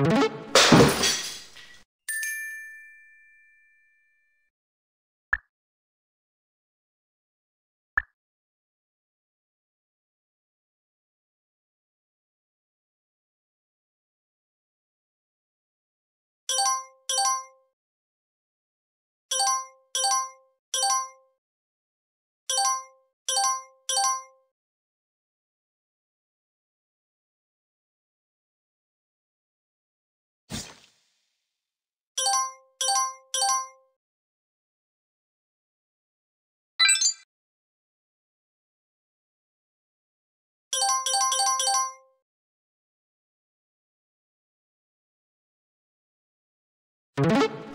you you.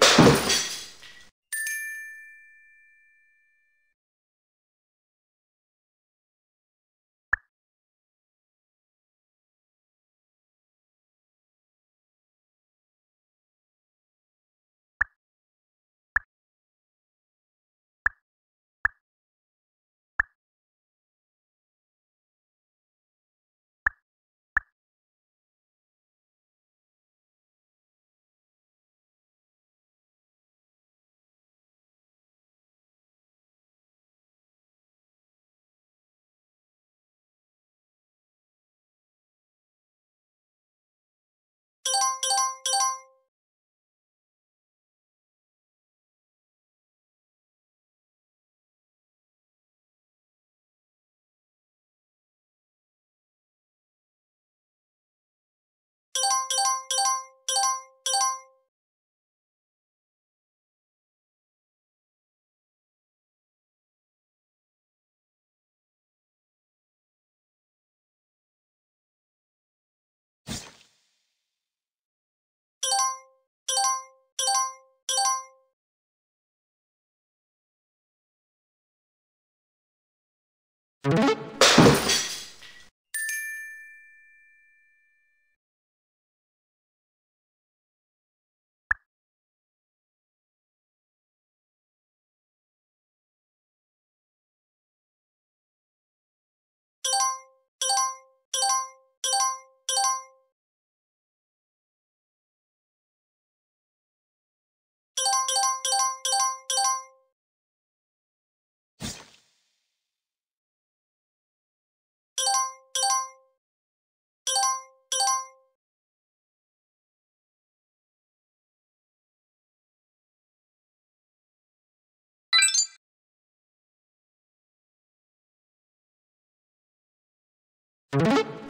you. you.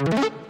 you.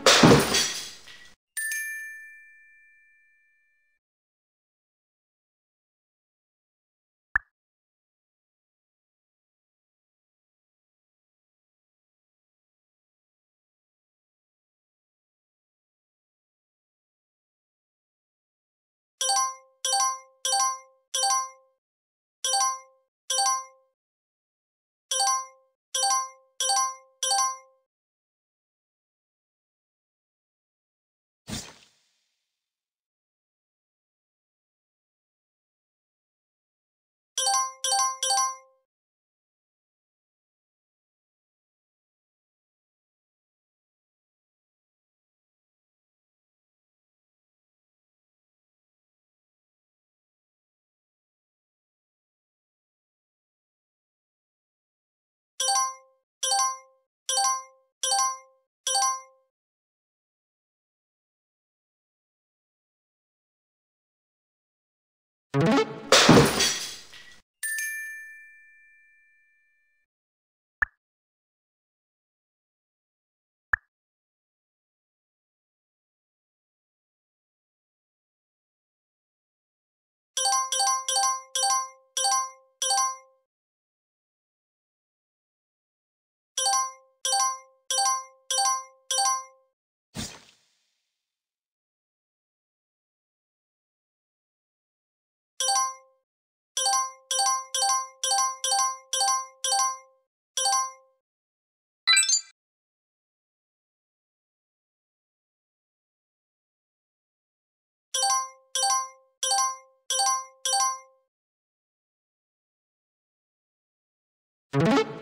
you.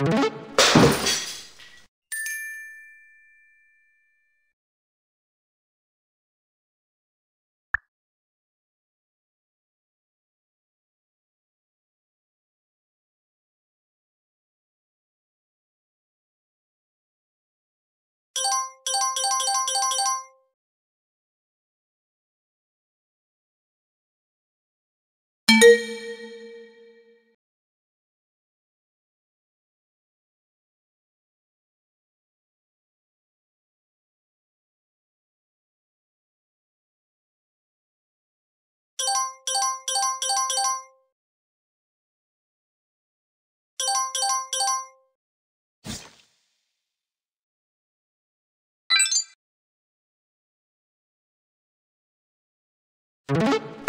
Mm-hmm. Mm-hmm.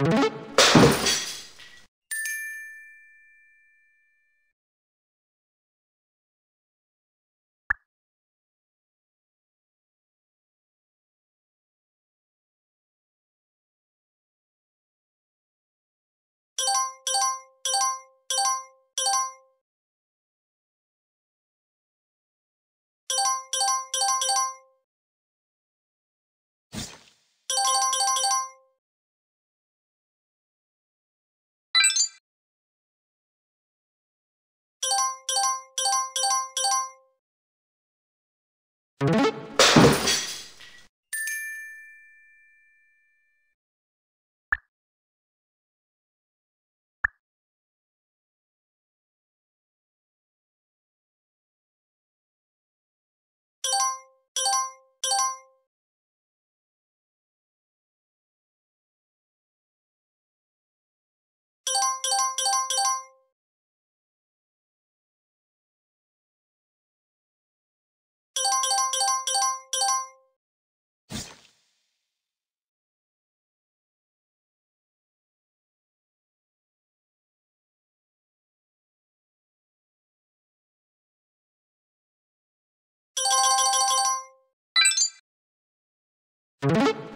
Mm-hmm. You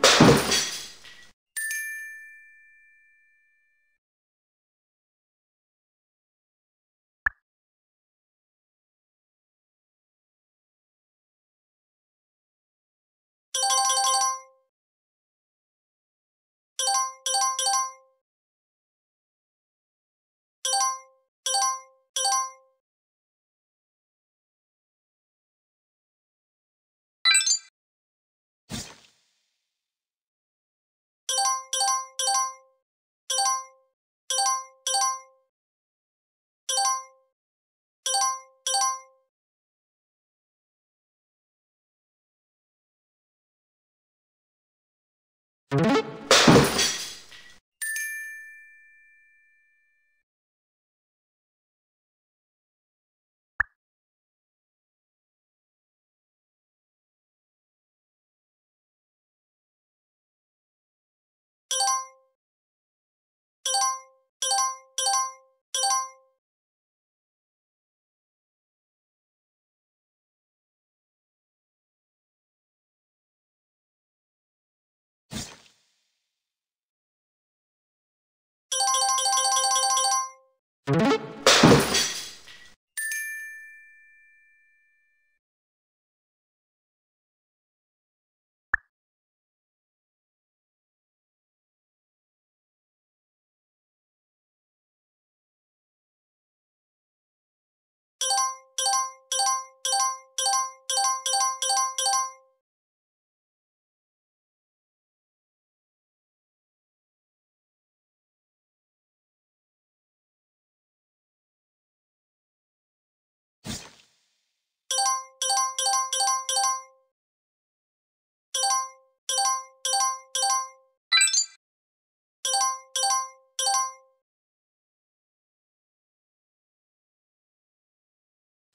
Mm-hmm.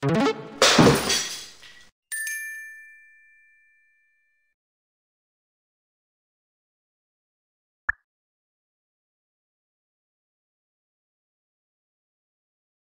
you.